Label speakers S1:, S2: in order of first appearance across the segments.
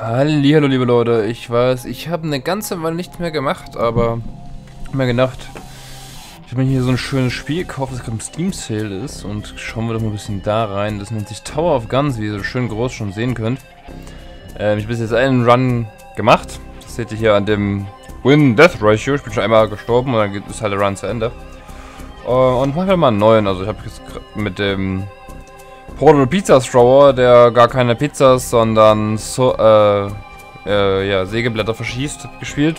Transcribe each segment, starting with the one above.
S1: Hallo, liebe Leute. Ich weiß, ich habe eine ganze Weile nichts mehr gemacht, aber mir gedacht, ich habe mir hier so ein schönes Spiel gekauft, das gerade im Steam Sale ist und schauen wir doch mal ein bisschen da rein. Das nennt sich Tower of Guns, wie ihr so schön groß schon sehen könnt. Ähm, ich habe bis jetzt einen Run gemacht. Das seht ihr hier an dem Win-Death Ratio. Ich bin schon einmal gestorben und dann ist halt der Run zu Ende. Uh, und mache mal einen neuen. Also ich habe jetzt mit dem Portable Pizza Thrower, der gar keine Pizzas, sondern so, äh, äh, ja, Sägeblätter verschießt, gespielt.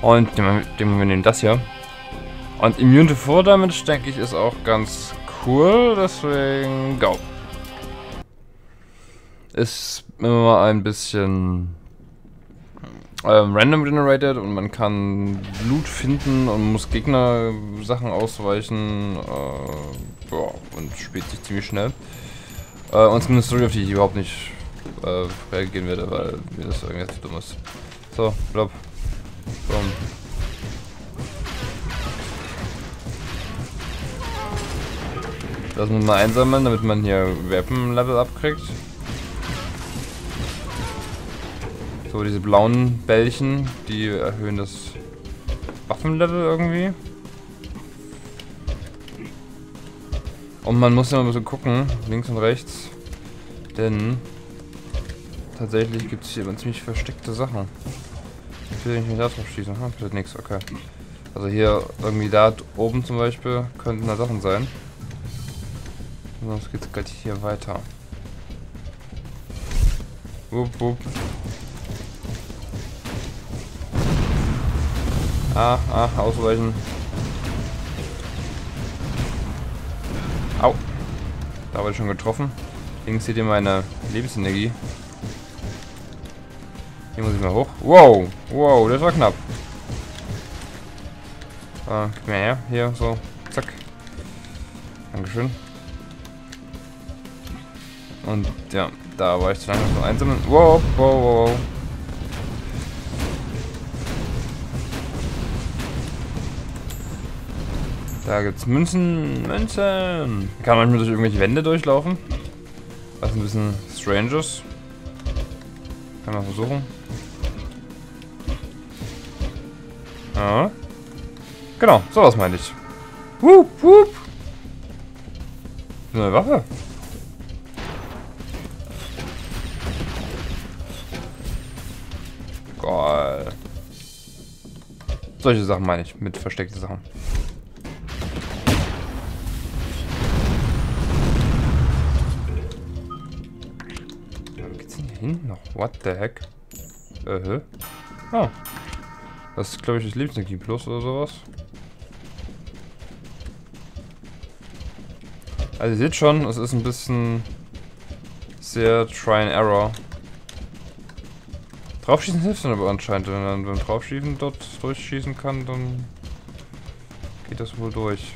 S1: Und dem, dem wir nehmen das hier. Und Immune to 4 Damage, denke ich, ist auch ganz cool. Deswegen, go. Ist immer ein bisschen ähm, random generated und man kann Loot finden und muss Gegner Sachen ausweichen äh, ja, und spielt sich ziemlich schnell. Äh, und eine Story, auf die ich überhaupt nicht äh, reagieren werde, weil mir das irgendwie zu dumm ist. So, blob. Boom. Das muss man einsammeln, damit man hier Weapon-Level abkriegt. So, diese blauen Bällchen, die erhöhen das Waffenlevel irgendwie. Und man muss mal ein bisschen gucken, links und rechts. Denn tatsächlich gibt es hier immer ziemlich versteckte Sachen. Ich will nicht da drauf schießen. Hm, bitte nichts, okay. Also hier irgendwie da oben zum Beispiel könnten da Sachen sein. Sonst geht es gleich hier weiter. Wupp, wupp. Ah, ah, ausweichen. Au. Da wurde ich schon getroffen. Links seht ihr meine Lebensenergie. Hier muss ich mal hoch. Wow, wow, das war knapp. Ah, gib mir her. Hier, so. Zack. Dankeschön. Und ja, da war ich zu lange so einsammeln. Wow, wow, wow, wow. Da gibt's Münzen. Münzen. Kann man manchmal durch irgendwelche Wände durchlaufen. Was ein bisschen strange ist. Kann man versuchen. Ja. Genau, sowas meine ich. Wup, wup. Eine Waffe. Geil. Solche Sachen meine ich, mit versteckten Sachen. Hinten noch? What the heck? Äh, oh. Das ist, glaube ich, das Lebensenergie Plus oder sowas. Also ihr seht schon, es ist ein bisschen sehr Try and Error. Draufschießen hilft dann aber anscheinend. Wenn man beim Draufschießen dort durchschießen kann, dann geht das wohl durch.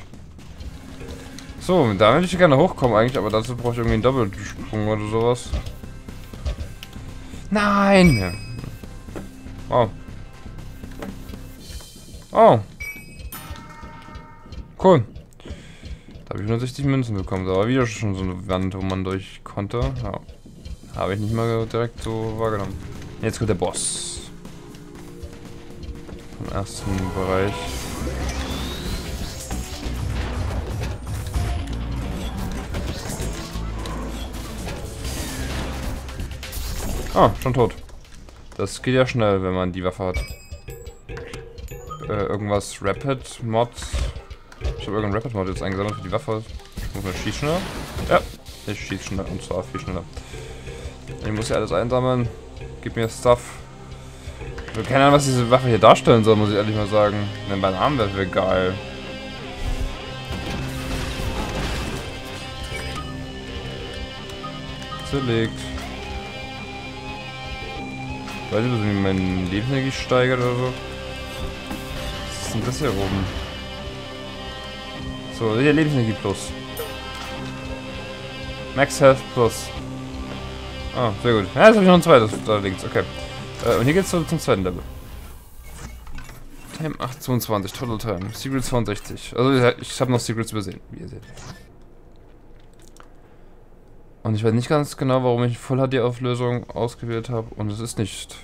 S1: So, da würde ich gerne hochkommen eigentlich, aber dazu brauche ich irgendwie einen Doppelsprung oder sowas. Nein! Oh. Oh. Cool. Da habe ich 160 Münzen bekommen. Da war wieder schon so eine Wand, wo man durch konnte. Ja. Habe ich nicht mal direkt so wahrgenommen. Jetzt kommt der Boss. Im ersten Bereich. Ah, schon tot. Das geht ja schnell, wenn man die Waffe hat. Äh, irgendwas Rapid Mod. Ich habe irgendeinen Rapid Mod jetzt eingesammelt für die Waffe. Ich muss mal schießen schneller. Ja, ich schieße schneller und zwar viel schneller. Ich muss ja alles einsammeln. Gib mir Stuff. Ich habe keine Ahnung, was diese Waffe hier darstellen soll, muss ich ehrlich mal sagen. Eine Bananenwerfer wäre geil. Zerlegt. Ich weiß nicht, ob es meine Lebensenergie steigert oder so. Was ist denn das hier oben? So, hier Lebensenergie plus. Max Health plus. Ah, sehr gut. Ja, jetzt habe ich noch ein zweites da links. Okay. Äh, und hier geht's zum, zum zweiten Level. Time 822, Total Time. Secrets 62. Also ich habe noch Secrets übersehen, wie ihr seht. Und ich weiß nicht ganz genau, warum ich Full HD Auflösung ausgewählt habe. Und es ist nicht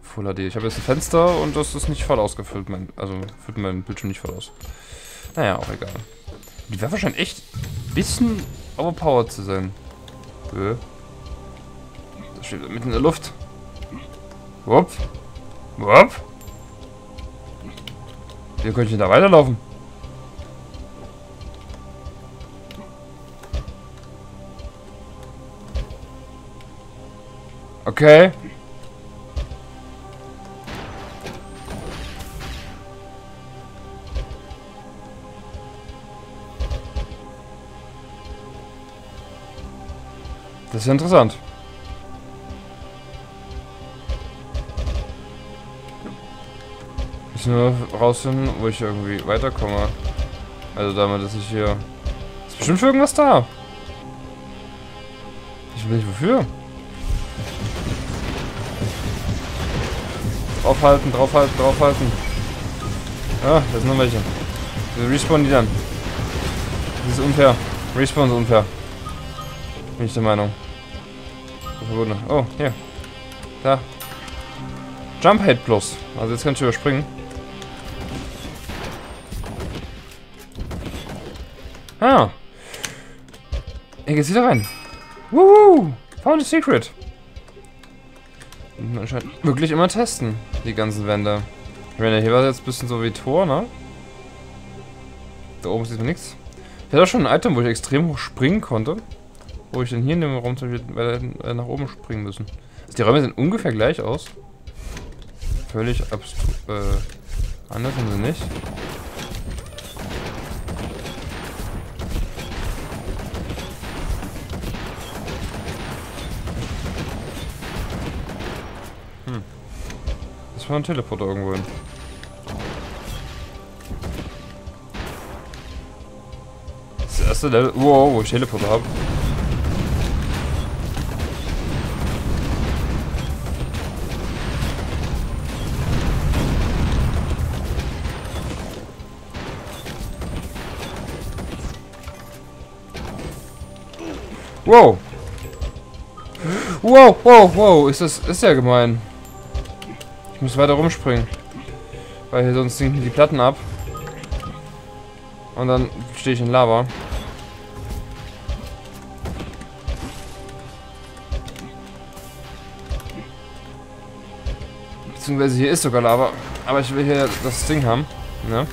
S1: Full HD. Ich habe jetzt ein Fenster und das ist nicht voll ausgefüllt. Mein, also füllt mein Bildschirm nicht voll aus. Naja, auch egal. Die Waffe scheint echt ein bisschen overpowered zu sein. Äh. Das steht mitten in der Luft. Wupp. Wupp. Wie könnte ich da weiterlaufen? Okay. Das ist interessant. Ich nur rausfinden, wo ich irgendwie weiterkomme. Also damit, dass ich hier... Ist bestimmt für irgendwas da. Ich will nicht wofür. Draufhalten, draufhalten, draufhalten. Ja, das sind noch welche. Wir respawnen die dann. Das ist unfair. Respawn ist unfair. Bin ich der Meinung. Verboten. Oh, hier. Da. Jump Hate Plus. Also jetzt kannst du überspringen. Ah. Hier geht's wieder rein. Woohoo! Found a secret. Und anscheinend wirklich immer testen, die ganzen Wände. Ich meine, hier war jetzt ein bisschen so wie Tor, ne? Da oben sieht man nichts. Ich hatte auch schon ein Item, wo ich extrem hoch springen konnte. Wo ich denn hier in dem Raum zum Beispiel äh, nach oben springen müssen. Also die Räume sehen ungefähr gleich aus. Völlig abstrus. Äh, anders sind sie nicht. Das war ein Teleporter irgendwo hin. Das erste Level. Wow, wo ich Teleporter habe. Wow. Wow, wow, wow. Ist das ist ja gemein. Ich muss weiter rumspringen. Weil hier sonst sinken die Platten ab. Und dann stehe ich in Lava. Beziehungsweise hier ist sogar Lava. Aber ich will hier das Ding haben. Ne?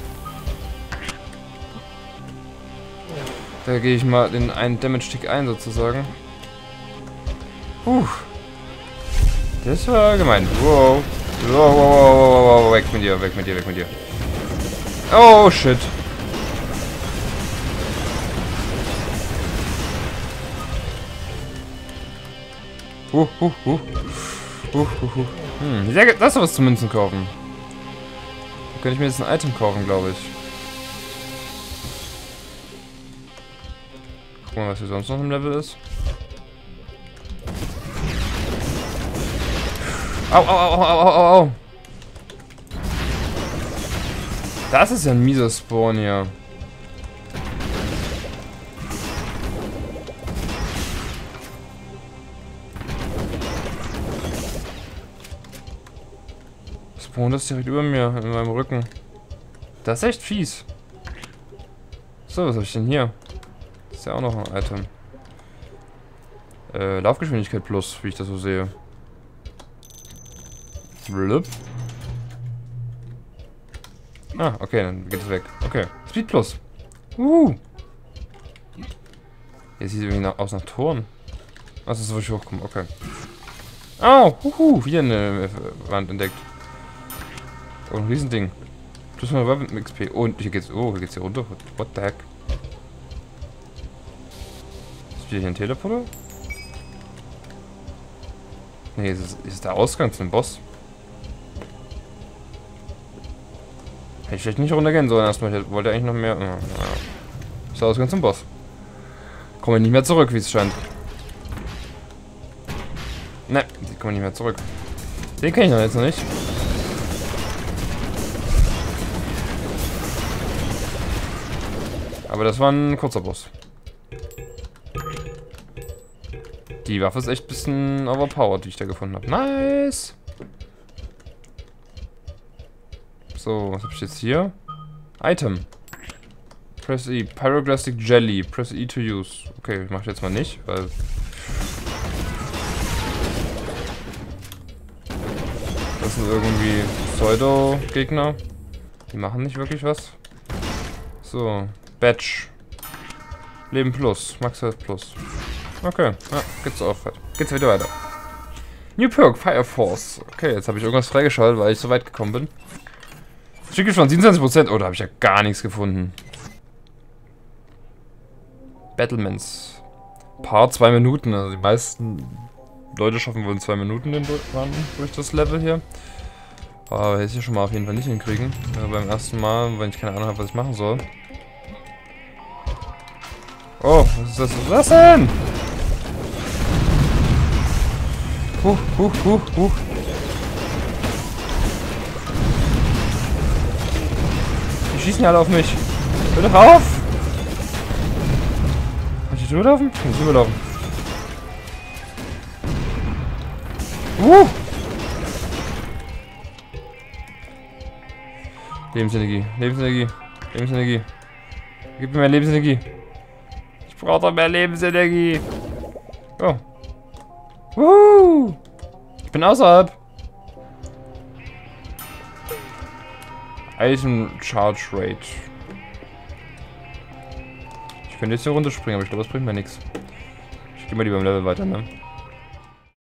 S1: Da gehe ich mal den einen Damage-Tick ein, sozusagen. Puh. Das war gemein. Wow. Wow, wow, wow, wow, wow, weg mit dir, weg mit dir, weg mit dir. Oh, shit. Uh, uh, uh. Uh, uh, uh. Hm, sehr, das ist was zu Münzen kaufen. Da könnte ich mir jetzt ein Item kaufen, glaube ich. Gucken wir, was hier sonst noch im Level ist. Au, au, au, au, au, au. Das ist ja ein mieser Spawn hier. Spawn ist direkt über mir, in meinem Rücken. Das ist echt fies. So, was habe ich denn hier? ist ja auch noch ein Item. Äh, Laufgeschwindigkeit plus, wie ich das so sehe. Blub. Ah, okay, dann geht es weg. Okay. Speed plus. Uh. Jetzt sieht es irgendwie nach, aus nach Toren. Achso, so, wo ich hochkomme. Okay. Au, oh, huhu, wieder eine Wand entdeckt. Oh, ein Riesending. Plus mal Weapon XP. Und hier geht's, oh, hier geht's hier runter. What the heck? Ist wieder hier ein Teleporter? Nee, ist, ist der Ausgang zum Boss. Hätte ich vielleicht nicht runtergehen sollen erstmal. Ich wollte eigentlich noch mehr. Ja, Ist der Ausgang zum Boss. Komme nicht mehr zurück, wie es scheint. Ne, die kommen nicht mehr zurück. Den kenne ich noch jetzt noch nicht. Aber das war ein kurzer Boss. Die Waffe ist echt ein bisschen overpowered, die ich da gefunden habe. Nice! So, was habe ich jetzt hier? Item. Press E. Pyroglastic Jelly. Press E to use. Okay, ich mache jetzt mal nicht, weil... Das sind irgendwie Pseudo-Gegner. Die machen nicht wirklich was. So, Badge. Leben plus, Max Health plus. Okay, ja, geht's auch. Geht's wieder weiter. New Perk, Fire Force. Okay, jetzt habe ich irgendwas freigeschaltet, weil ich so weit gekommen bin. Schicke schon 27%. Oh, da habe ich ja gar nichts gefunden. Battlements. Paar zwei Minuten. Also die meisten Leute schaffen wohl in zwei Minuten den Run durch das Level hier. Aber hätte ich ja schon mal auf jeden Fall nicht hinkriegen. Ja, beim ersten Mal, wenn ich keine Ahnung habe, was ich machen soll. Oh, was ist das? Was ist das denn? Huch, huch, huch, huch. Schießen alle auf mich. Hör doch auf! Kann ich hier laufen? Ich drüber laufen? Uh! Lebensenergie, Lebensenergie, Lebensenergie. Gib mir mehr Lebensenergie. Ich brauche doch mehr Lebensenergie. Oh. Uh! Ich bin außerhalb. Item Charge Rate. Ich könnte jetzt hier runterspringen, aber ich glaube, das bringt mir nichts. Ich gehe mal lieber im Level weiter, ne?